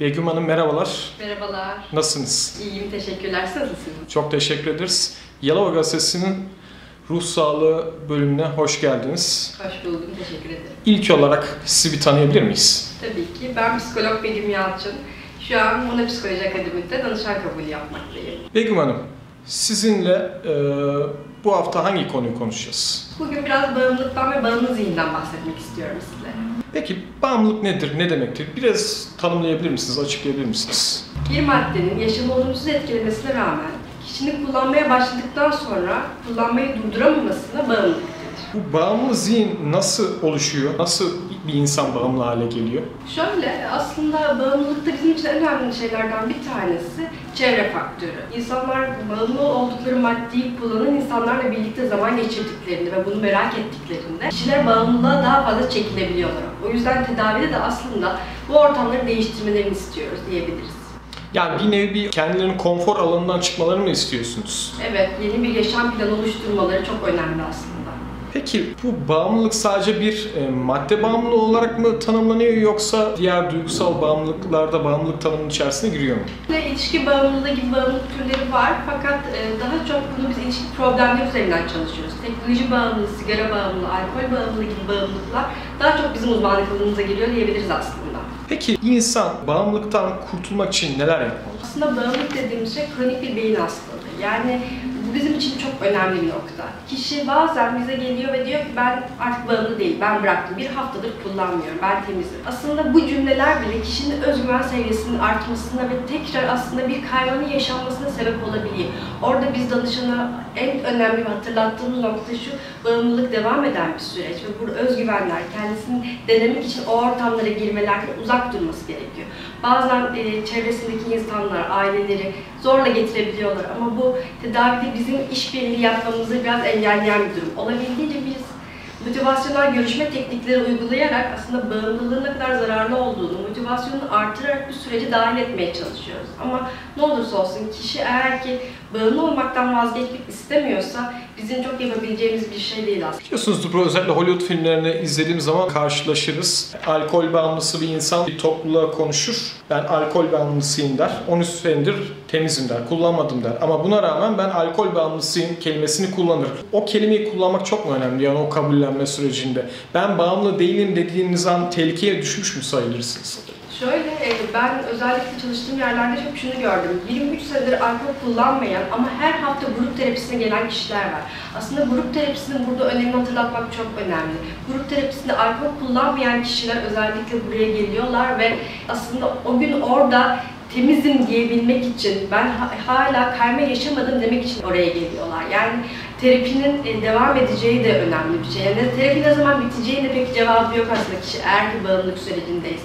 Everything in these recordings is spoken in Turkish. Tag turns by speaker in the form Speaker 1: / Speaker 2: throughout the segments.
Speaker 1: Begüm Hanım merhabalar.
Speaker 2: Merhabalar.
Speaker 1: Nasılsınız?
Speaker 2: İyiyim, teşekkürler. Siz nasılsınız?
Speaker 1: Çok teşekkür ederiz. Yalova Gazetesi'nin ruh sağlığı bölümüne hoş geldiniz.
Speaker 2: Hoş buldum, teşekkür ederim.
Speaker 1: İlk olarak sizi bir tanıyabilir miyiz?
Speaker 2: Tabii ki. Ben psikolog Begüm Yalçın. Şu an Monopsikoloji Akademi'de danışan kabulü yapmaktayım.
Speaker 1: Begüm Hanım, sizinle e, bu hafta hangi konuyu konuşacağız?
Speaker 2: Bugün biraz bağımlılıktan ve bağımlı zihinden bahsetmek istiyorum sizlere.
Speaker 1: Peki bağımlılık nedir, ne demektir? Biraz tanımlayabilir misiniz, açıklayabilir misiniz?
Speaker 2: Bir maddenin yaşamı olumsuz etkilemesine rağmen kişinin kullanmaya başladıktan sonra kullanmayı durduramamasına bağımlılık.
Speaker 1: Bu bağımlı zihin nasıl oluşuyor? Nasıl bir insan bağımlı hale geliyor?
Speaker 2: Şöyle, aslında bağımlılıkta bizim için en önemli şeylerden bir tanesi çevre faktörü. İnsanlar bağımlı oldukları maddeyi kullanan insanlarla birlikte zaman geçirdiklerinde ve bunu merak ettiklerinde kişiler bağımlılığa daha fazla çekilebiliyorlar. O yüzden tedavide de aslında bu ortamları değiştirmelerini istiyoruz diyebiliriz.
Speaker 1: Yani bir nevi bir kendilerinin konfor alanından çıkmalarını mı istiyorsunuz?
Speaker 2: Evet, yeni bir yaşam planı oluşturmaları çok önemli aslında.
Speaker 1: Peki bu bağımlılık sadece bir e, madde bağımlılığı olarak mı tanımlanıyor yoksa diğer duygusal bağımlılıklarda bağımlılık tanımının içerisine giriyor mu?
Speaker 2: Ve ilişki bağımlılığı gibi bağımlılık türleri var fakat e, daha çok bunu biz ilişki problemleri üzerinden çalışıyoruz. Teknoloji bağımlılığı, sigara bağımlılığı, alkol bağımlılığı gibi bağımlılıklar daha çok bizim uzmanlık alanımıza giriyor diyebiliriz aslında.
Speaker 1: Peki insan bağımlılıktan kurtulmak için neler yapmalı?
Speaker 2: Aslında bağımlılık dediğimiz şey kronik bir beyin hastalığı. Yani bu bizim için çok önemli bir nokta. Kişi bazen bize geliyor ve diyor ki ben artık bağımlı değil, ben bıraktım, bir haftadır kullanmıyorum, ben temizim. Aslında bu cümleler bile kişinin özgüven seviyesinin artmasına ve tekrar aslında bir kaymanın yaşanmasına sebep olabiliyor. Orada biz danışana en önemli hatırlattığımız nokta şu, bağımlılık devam eden bir süreç ve bu özgüvenler kendisini denemek için o ortamlara girmelerden uzak durması gerekiyor. Bazen e, çevresindeki insanlar, aileleri zorla getirebiliyorlar ama bu tedavide bizim işbirliği yapmamızı biraz engelleyen bir durum. Olabildiğince biz motivasyonel görüşme teknikleri uygulayarak aslında bağımlılığın ne kadar zararlı olduğunu, motivasyonunu artırarak bu sürece dahil etmeye çalışıyoruz. Ama ne olursa olsun kişi eğer ki bağımlı olmaktan vazgeçmek istemiyorsa bizim çok yapabileceğimiz bir şey değil aslında.
Speaker 1: Biliyorsunuzdur bu özellikle Hollywood filmlerini izlediğim zaman karşılaşırız. Alkol bağımlısı bir insan bir topluluğa konuşur. Ben alkol bağımlısıyım der. 13 senedir temizim der, kullanmadım der. Ama buna rağmen ben alkol bağımlısıyım kelimesini kullanır. O kelimeyi kullanmak çok mu önemli yani o kabullenme sürecinde? Ben bağımlı değilim dediğiniz an tehlikeye düşmüş mü sayılırsınız?
Speaker 2: Şöyle, e, ben özellikle çalıştığım yerlerde çok şunu gördüm. 23 senedir alkol kullanmayan ama her hafta grup terapisine gelen kişiler var. Aslında grup terapisinin burada önemini hatırlatmak çok önemli. Grup terapisinde alkol kullanmayan kişiler özellikle buraya geliyorlar ve aslında o gün orada temizim diyebilmek için, ben ha- hala kayma yaşamadım demek için oraya geliyorlar. Yani terapinin e, devam edeceği de önemli bir şey. Yani terapi ne zaman biteceği de pek cevabı yok aslında kişi eğer ki bağımlılık sürecindeyse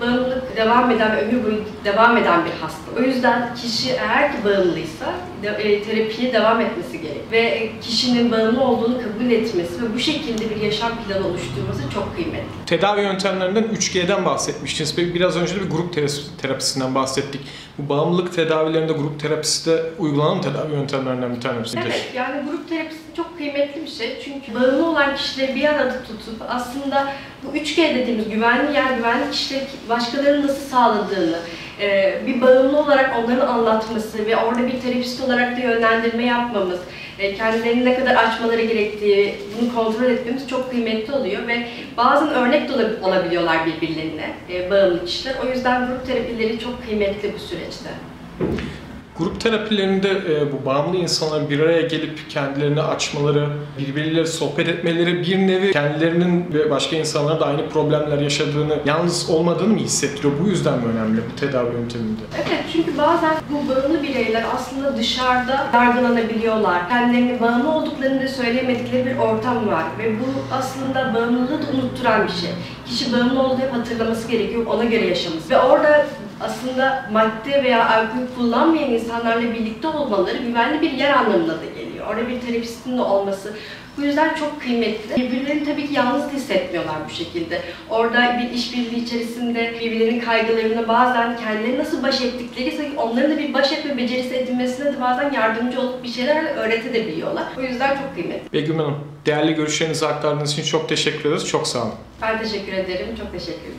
Speaker 2: bağımlılık devam eden ve ömür boyu devam eden bir hasta. O yüzden kişi eğer ki bağımlıysa de, e, terapiye devam etmesi gerek ve kişinin bağımlı olduğunu kabul etmesi ve bu şekilde bir yaşam planı oluşturması çok kıymetli.
Speaker 1: Tedavi yöntemlerinden 3G'den bahsetmiştiniz. Biraz önce de bir grup terapisinden bahsettik. Bu bağımlılık tedavilerinde grup terapisi de uygulanan tedavi yöntemlerinden bir tanesidir.
Speaker 2: Evet, yani grup terapisi çok kıymetli bir şey. Çünkü bağımlı olan kişileri bir arada tutup aslında bu 3G dediğimiz güvenli yer, güvenli kişileri başkalarının nasıl sağladığını, e, bir bağımlı olarak onların anlatması ve orada bir terapist olarak da yönlendirme yapmamız, e, kendilerini ne kadar açmaları gerektiği, bunu kontrol etmemiz çok kıymetli oluyor ve bazen örnek de olab- olabiliyorlar birbirlerine e, bağımlı kişiler. O yüzden grup terapileri çok kıymetli bu süreçte.
Speaker 1: Grup terapilerinde e, bu bağımlı insanların bir araya gelip kendilerini açmaları, birbirleriyle sohbet etmeleri bir nevi kendilerinin ve başka insanların da aynı problemler yaşadığını, yalnız olmadığını mı hissettiriyor? Bu yüzden mi önemli bu tedavi yönteminde?
Speaker 2: Evet çünkü bazen bu bağımlı bireyler aslında dışarıda yargılanabiliyorlar. Kendilerini bağımlı olduklarını da söyleyemedikleri bir ortam var ve bu aslında bağımlılığı da unutturan bir şey. Kişi bağımlı olduğu hep hatırlaması gerekiyor, ona göre yaşaması. Ve orada aslında madde veya alkol kullanmayan insanlarla birlikte olmaları güvenli bir yer anlamına da geliyor. Orada bir terapistin de olması bu yüzden çok kıymetli. Birbirlerini tabii ki yalnız hissetmiyorlar bu şekilde. Orada bir işbirliği içerisinde birbirlerinin kaygılarına bazen kendileri nasıl baş ettikleri onların da bir baş etme becerisi edinmesine de bazen yardımcı olup bir şeyler öğretebiliyorlar. O yüzden çok kıymetli.
Speaker 1: Begüm Hanım, değerli görüşlerinizi aktardığınız için çok teşekkür ederiz. Çok sağ olun.
Speaker 2: Ben teşekkür ederim. Çok teşekkürler.